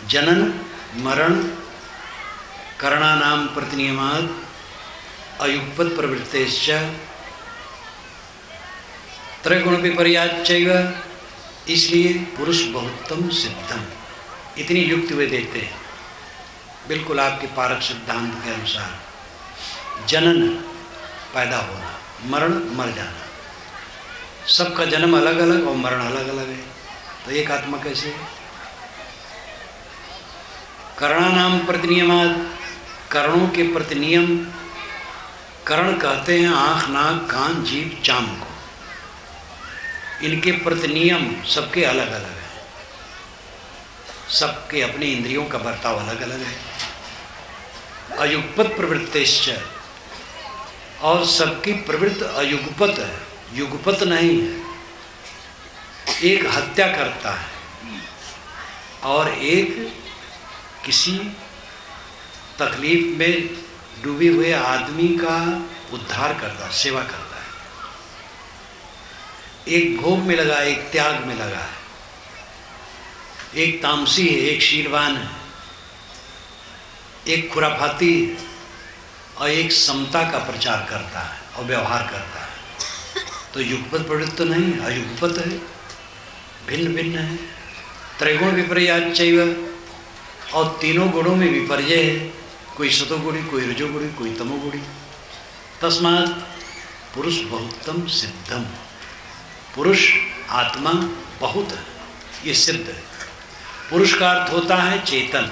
जनन, मरण करणानाम प्रतिनियमात अयुगपत प्रवृत्तेश्च, त्रैगुण विपर्याच इसलिए पुरुष बहुत्तम सिद्धम। इतनी युक्ति वे देते हैं। बिल्कुल आपके पारक सिद्धांत के अनुसार, जनन पैदा होना, मरण मर जाना। सबका जन्म अलग अलग और मरण अलग अलग है। तो एक आत्मा कैसे है? कर्णानाम प्रतिनियमात करणों के प्रतिनियम, करण कहते हैं आँख, नाक, कान जीव चाम को। इनके प्रति नियम सबके अलग अलग है। सबके अपने इंद्रियों का बर्ताव अलग अलग है। अयुगपत प्रवृत्तिश्च। और सबकी प्रवृत्त अयुगपत है। युगपत नहीं है। एक हत्या करता है। और एक किसी तकलीफ़ में डूबे हुए आदमी का उद्धार करता है सेवा करता है। एक भोग में लगा, एक त्याग में लगा है। एक तामसी है, एक शीरवान है। एक खुराफाती और एक समता का प्रचार करता है और व्यवहार करता है। तो युगपत प्रवृत्त तो नहीं, अयुगपत है। भिन्न भिन्न है। त्रैगुण विपर्याच और तीनों गुणों में विपर्य है। कोई सतोगुणी कोई रजोगुणी कोई तमोगुणी तस्मात पुरुष बहुतम सिद्धम। पुरुष आत्मा बहुत है, ये सिद्ध है। पुरुष का अर्थ होता है चेतन,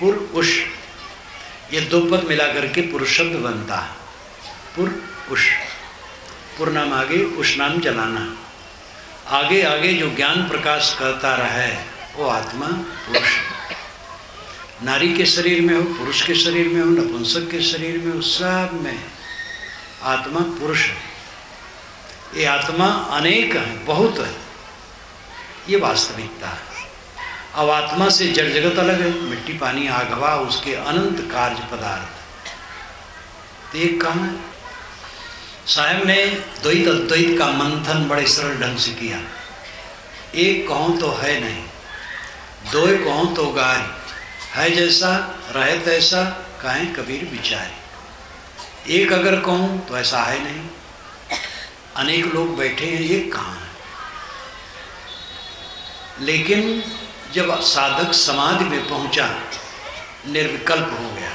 पुर उष। ये दो पद मिला करके पुरुष शब्द बनता है, पुर उष। पुर नाम आगे, उष नाम जलाना। आगे आगे जो ज्ञान प्रकाश करता रहे वो आत्मा पुरुष नारी के शरीर में हो, पुरुष के शरीर में हो, नपुंसक के शरीर में हो, सब में आत्मा पुरुष है। ये आत्मा अनेक है, बहुत है। ये वास्तविकता है। अब आत्मा से जड़ जगत अलग है, मिट्टी, पानी आग हवा उसके अनंत कार्य पदार्थ। तो एक कहा है? साहब ने द्वैत अद्वैत का मंथन बड़े सरल ढंग से किया। एक कहो तो है नहीं, दो कहो तो गाय है जैसा, रहे तैसा, कहें कबीर विचारे एक अगर कहूँ तो ऐसा है नहीं। अनेक लोग बैठे हैं, ये कहाँ है? लेकिन जब साधक समाधि में पहुँचा, निर्विकल्प हो गया,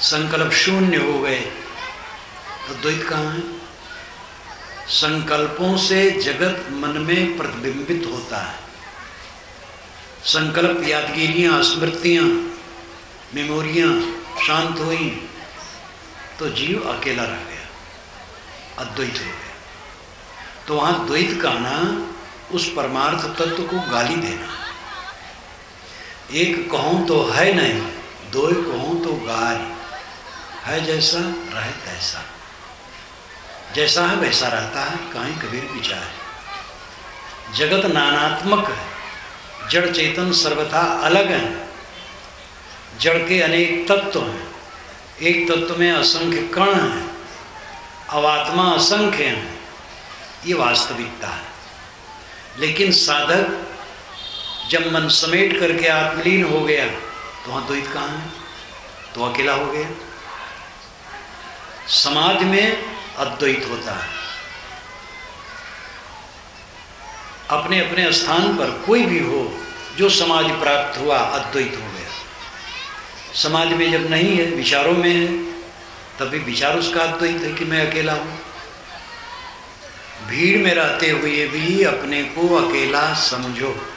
संकल्प शून्य हो गए तो द्वैत कहाँ है? संकल्पों से जगत मन में प्रतिबिंबित होता है। संकल्प, यादगिरियाँ, स्मृतियाँ, मेमोरियाँ शांत हुई तो जीव अकेला रह गया, अद्वैत हो गया। तो वहाँ द्वैत का ना, उस परमार्थ तत्व को गाली देना। एक कहूँ तो है नहीं, दो कहूँ तो गाय। है जैसा, रहे तैसा। जैसा है वैसा रहता है कहीं कबीर विचार जगत नानात्मक है। जड़ चेतन सर्वथा अलग है। जड़ के अनेक तत्व हैं। एक तत्व में असंख्य कण हैं। अवात्मा असंख्य हैं। ये वास्तविकता है। लेकिन साधक जब मन समेट करके आत्मलीन हो गया तो वहाँ द्वैत कहाँ है? तो अकेला हो गया। समाज में अद्वैत होता है। अपने अपने स्थान पर कोई भी हो, जो समाज प्राप्त हुआ, अद्वैत हो गया। समाज में जब नहीं है, विचारों में है तभी विचार उसका अद्वैत है कि मैं अकेला हूँ। भीड़ में रहते हुए भी अपने को अकेला समझो।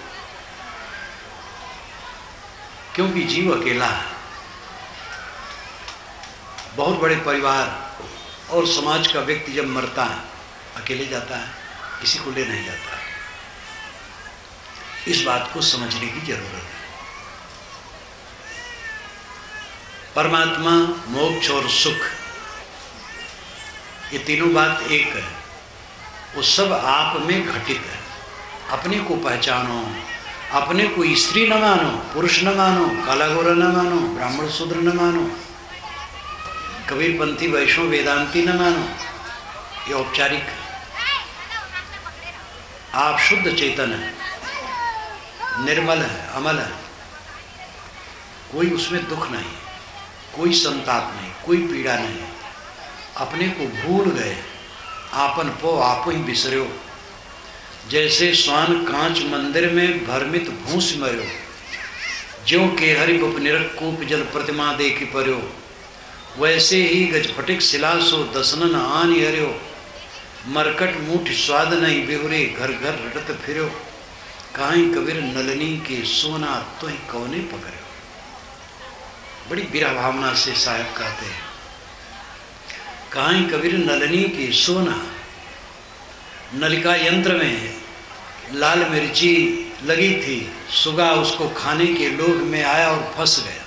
क्योंकि जीव अकेला है। बहुत बड़े परिवार और समाज का व्यक्ति जब मरता है, अकेले जाता है, किसी को ले नहीं जाता है। इस बात को समझने की ज़रूरत है। परमात्मा, मोक्ष और सुख, ये तीनों बात एक है। वो सब आप में घटित है। अपने को पहचानो, अपने को स्त्री न मानो, पुरुष न मानो काला गोरा न मानो, ब्राह्मण शूद्र न मानो कबीर पंथी वैष्णव वेदांती न मानो, ये औपचारिक आप शुद्ध चेतन है। निर्मल है, अमल है। कोई उसमें दुख नहीं, कोई संताप नहीं, कोई पीड़ा नहीं। अपने को भूल गए, आपन पो आप ही बिसरो जैसे स्वान कांच मंदिर में भ्रमित भूस मरो ज्यो के हरि निरक कूप जल प्रतिमा देखी पर्यो, वैसे ही गजफटिक शिलासो दसनन आन हरियो मरकट मूठ स्वाद नहीं बिहुरे, घर घर रटत फिरो काई कबीर नलनी के सोना तो ही कौने पकड़ो? बड़ी बिरा भावना से साहब कहते हैं। काई कबीर नलनी के सोना नलिका यंत्र में लाल मिर्ची लगी थी, सुगा उसको खाने के लोभ में आया और फंस गया।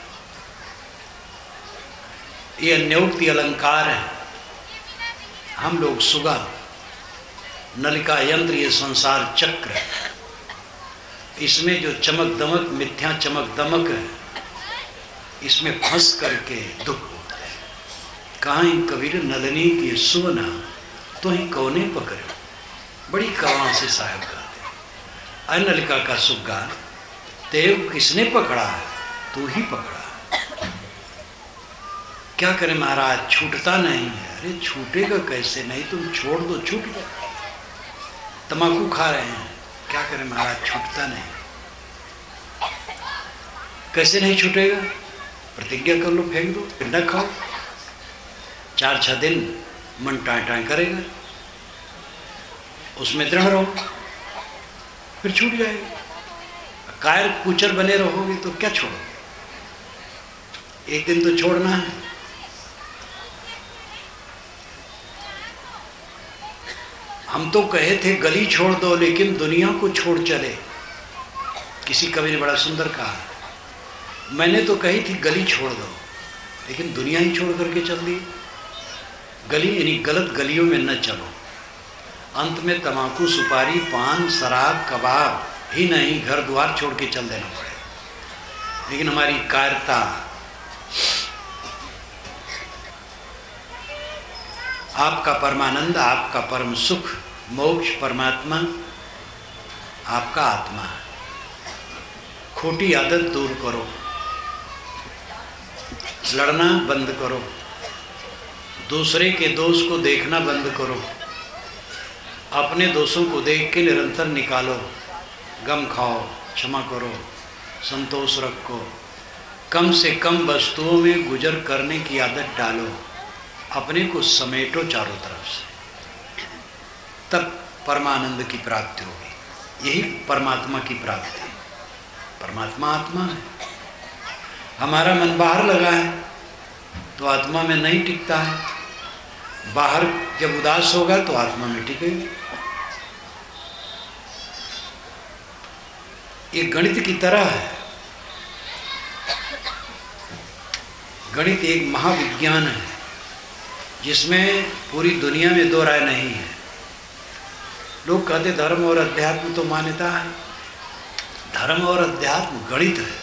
ये अन्योक्ति अलंकार है। हम लोग सुगा, नलिका यंत्र ये संसार चक्र है। इसमें जो चमक दमक, मिथ्या चमक दमक है, इसमें फंस करके दुख होता है। कहाँ कबीर नलनी की सुवना तो ही कौने पकड़े? बड़ी कवा से साहब कहते अनलिका का सुग्गा तेव किसने पकड़ा है? तू ही पकड़ा क्या करें महाराज, छूटता नहीं है। अरे छूटेगा कैसे? नहीं तुम छोड़ दो, छूट जाए तमाकू खा रहे हैं। क्या करें महाराज, छूटता नहीं। कैसे नहीं छूटेगा? प्रतिज्ञा कर लो फेंक दो, फिर न खाओ। चार छह दिन मन टाए टाए करेगा। उसमें दृढ़ रहो, फिर छूट जाएगा। कायर कुचर बने रहोगे तो क्या छोड़ोगे एक दिन तो छोड़ना है। हम तो कहे थे, गली छोड़ दो, लेकिन दुनिया को छोड़ चले। किसी कवि ने बड़ा सुंदर कहा। मैंने तो कही थी, गली छोड़ दो। लेकिन दुनिया ही छोड़ करके चल दी। गली, यानी गलत गलियों में न चलो। अंत में तमाकू सुपारी, पान, शराब, कबाब ही नहीं, घर द्वार छोड़ के चल देना पड़े। लेकिन हमारी कायरता आपका परमानंद, आपका परम सुख, मोक्ष, परमात्मा, आपका आत्मा। खोटी आदत दूर करो। लड़ना बंद करो। दूसरे के दोष को देखना बंद करो। अपने दोषों को देख के निरंतर निकालो। गम खाओ, क्षमा करो, संतोष रखो। कम से कम वस्तुओं में गुजर करने की आदत डालो। अपने को समेटो चारों तरफ़ से। तब परमानंद की प्राप्ति होगी। यही परमात्मा की प्राप्ति। परमात्मा आत्मा है। हमारा मन बाहर लगा है तो आत्मा में नहीं टिकता है। बाहर जब उदास होगा तो आत्मा में टिकेगा ये गणित की तरह है। गणित एक महाविज्ञान है, जिसमें पूरी दुनिया में दो राय नहीं है। लोग कहते धर्म और अध्यात्म तो मान्यता है। धर्म और अध्यात्म गणित है।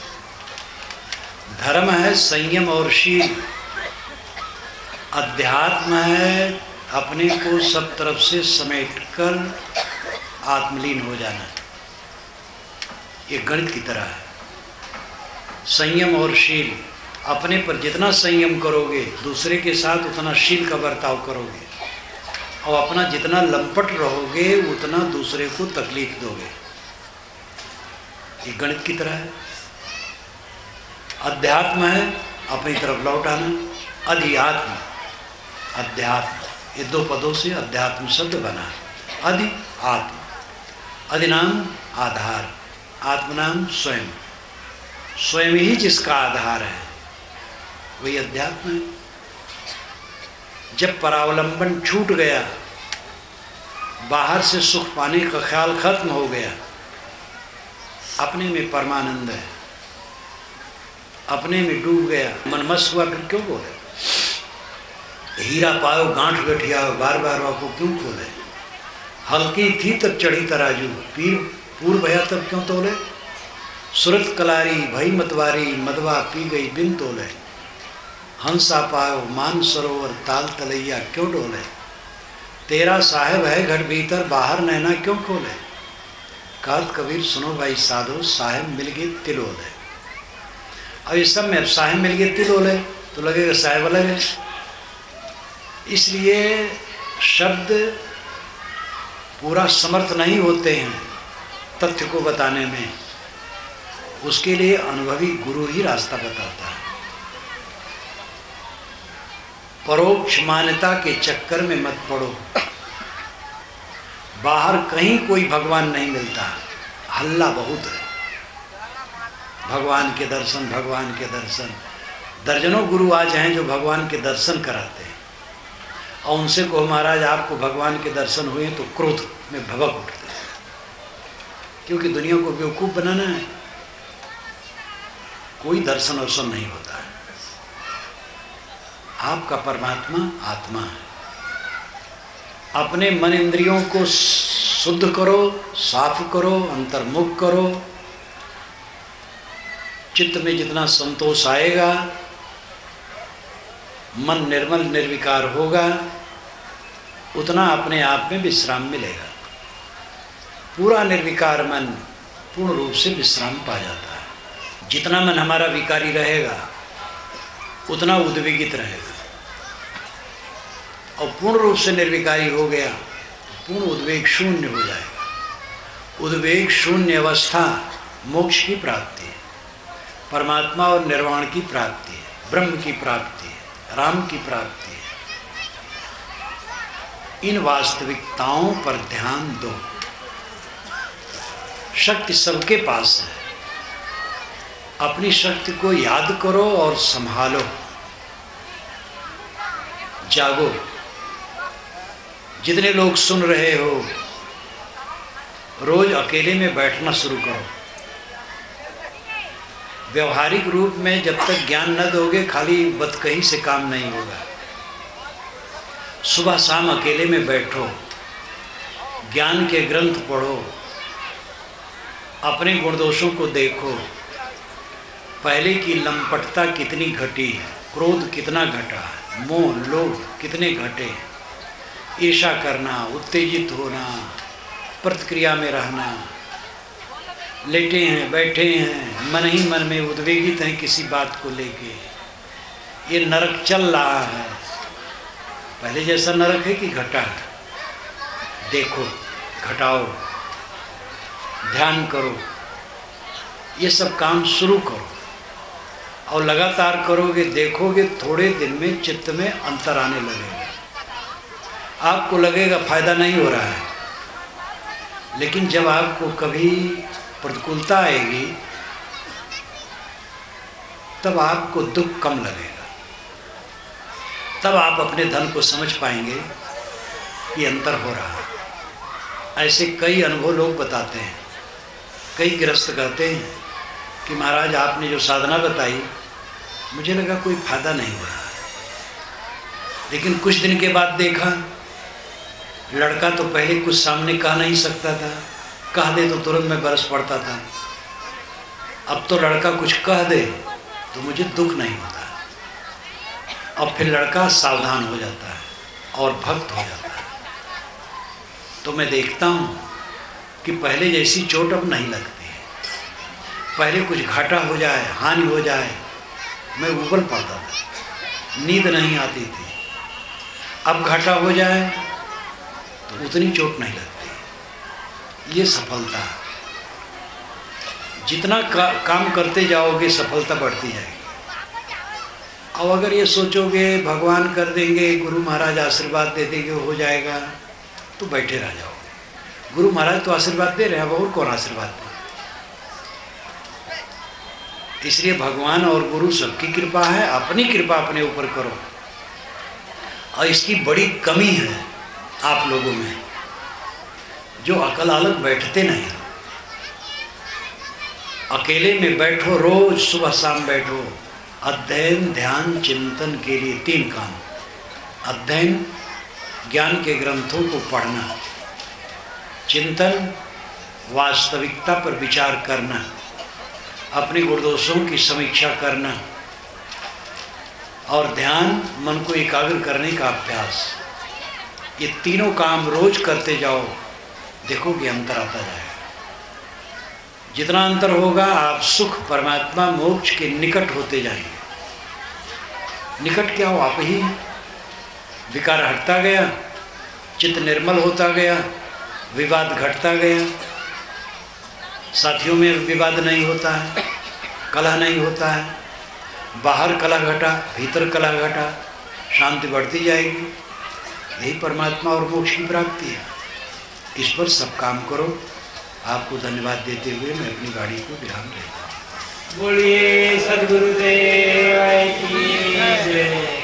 धर्म है, संयम और शील। अध्यात्म है, अपने को सब तरफ़ से समेटकर आत्मलीन हो जाना। ये गणित की तरह है। संयम और शील। अपने पर जितना संयम करोगे, दूसरे के साथ उतना शील का बर्ताव करोगे। और अपना जितना लंपट रहोगे, उतना दूसरे को तकलीफ़ दोगे। ये गणित की तरह है। अध्यात्म है, अपनी तरफ़ लौट आना। अधिआत्म, अध्यात्म। ये दो पदों से अध्यात्म शब्द बना है। अधि आत्म अधिनाम, आधार। आत्मनाम, स्वयं। स्वयं ही जिसका आधार है, वही अध्यात्म है। जब परावलंबन छूट गया, बाहर से सुख पाने का ख्याल खत्म हो गया, अपने में परमानंद है। अपने में डूब गया। मनमस हुआ, फिर क्यों बोले? हीरा पायो, गांठ गठिया बार बार आपको क्यों खोले? हल्की थी तब चढ़ी तराजू, पीर पूर्व भया तब क्यों तोले? सुरत कलारी, भई मतवारी, मदवा पी गई, बिन तोले। हंसा पायो, मान सरोवर, ताल तलैया क्यों डोले? तेरा साहेब है घर भीतर, बाहर नैना क्यों खोले? काल कबीर सुनो भाई साधो, साहेब मिल गए तिलोल। अब इस सब में साहेब मिल गए तिलोल है तो लगेगा साहेब अलग है इसलिए शब्द पूरा समर्थ नहीं होते हैं तथ्य को बताने में। उसके लिए अनुभवी गुरु ही रास्ता बताता है। परोक्ष मान्यता के चक्कर में मत पड़ो। बाहर कहीं कोई भगवान नहीं मिलता। हल्ला बहुत है। भगवान के दर्शन, भगवान के दर्शन। दर्जनों गुरु आज हैं जो भगवान के दर्शन कराते हैं। और उनसे कहो, महाराज, आपको भगवान के दर्शन हुए तो क्रोध में भवक उठते हैं। क्योंकि दुनिया को बेवकूफ़ बनाना है। कोई दर्शन वर्शन नहीं होता है। आपका परमात्मा आत्मा है। अपने मन इंद्रियों को शुद्ध करो, साफ़ करो, अंतर्मुख करो चित्त में जितना संतोष आएगा, मन निर्मल निर्विकार होगा, उतना अपने आप में विश्राम मिलेगा। पूरा निर्विकार मन पूर्ण रूप से विश्राम पा जाता है। जितना मन हमारा विकारी रहेगा, उतना उद्वेगित रहेगा। और पूर्ण रूप से निर्विकारी हो गया, पूर्ण उद्वेग शून्य हो जाएगा। उद्वेग शून्य अवस्था मोक्ष की प्राप्ति। परमात्मा और निर्वाण की प्राप्ति है, ब्रह्म की प्राप्ति है, राम की प्राप्ति है। इन वास्तविकताओं पर ध्यान दो। शक्ति सबके पास है। अपनी शक्ति को याद करो और संभालो। जागो। जितने लोग सुन रहे हो, रोज अकेले में बैठना शुरू करो। व्यवहारिक रूप में जब तक ज्ञान न दोगे, खाली बत कहीं से काम नहीं होगा। सुबह शाम अकेले में बैठो, ज्ञान के ग्रंथ पढ़ो, अपने गुणदोषों को देखो। पहले की लंपटता कितनी घटी क्रोध कितना घटा मोह, लोभ कितने घटे ईर्षा करना, उत्तेजित होना, प्रतिक्रिया में रहना लेटे हैं, बैठे हैं, मन ही मन में उद्वेगित हैं किसी बात को लेके। ये नरक चल रहा है। पहले जैसा नरक है कि घटा देखो, घटाओ, ध्यान करो। ये सब काम शुरू करो। और लगातार करोगे, देखोगे, थोड़े दिन में चित्त में अंतर आने लगेगा। आपको लगेगा, फ़ायदा नहीं हो रहा है। लेकिन जब आपको कभी प्रतिकूलता आएगी, तब आपको दुख कम लगेगा। तब आप अपने धन को समझ पाएँगे कि अंतर हो रहा है। ऐसे कई अनुभव लोग बताते हैं, कई गृहस्थ कहते हैं कि महाराज, आपने जो साधना बताई, मुझे लगा कोई फ़ायदा नहीं हुआ। लेकिन कुछ दिन के बाद देखा, लड़का तो पहले कुछ सामने कह नहीं सकता था। कह दे तो तुरंत में बरस पड़ता था। अब तो लड़का कुछ कह दे तो मुझे दुख नहीं होता। अब फिर लड़का सावधान हो जाता है और भक्त हो जाता है। तो मैं देखता हूँ कि पहले जैसी चोट अब नहीं लगती है। पहले कुछ घाटा हो जाए, हानि हो जाए, मैं उबल पड़ता था। नींद नहीं आती थी। अब घाटा हो जाए तो उतनी चोट नहीं लगती। ये सफलता जितना का, काम करते जाओगे सफलता बढ़ती जाएगी। अब अगर ये सोचोगे भगवान कर देंगे गुरु महाराज आशीर्वाद दे देंगे हो जाएगा तो बैठे रह जाओ गुरु महाराज तो आशीर्वाद दे रहे हैं और कौन आशीर्वाद दे? इसलिए भगवान और गुरु सबकी कृपा है अपनी कृपा अपने ऊपर करो। और इसकी बड़ी कमी है आप लोगों में। जो अकल अलग बैठते नहीं। अकेले में बैठो, रोज सुबह शाम बैठो। अध्ययन, ध्यान, चिंतन के लिए तीन काम। अध्ययन, ज्ञान के ग्रंथों को पढ़ना। चिंतन, वास्तविकता पर विचार करना। अपने गुणदोषों की समीक्षा करना। और ध्यान, मन को एकाग्र करने का अभ्यास। ये तीनों काम रोज करते जाओ। देखोगे अंतर आता जाएगा जितना अंतर होगा, आप सुख, परमात्मा, मोक्ष के निकट होते जाएँगे। निकट क्या हो? आप ही विकार हटता गया, चित्त निर्मल होता गया, विवाद घटता गया। साथियों में विवाद नहीं होता है कला नहीं होता है। बाहर कला घटा, भीतर कला घटा, शांति बढ़ती जाएगी। यही परमात्मा और मोक्ष की प्राप्ति है। इस पर सब काम करो। आपको धन्यवाद देते हुए मैं अपनी गाड़ी को विराम देता हूँ। बोलिए, सदगुरुदेव, की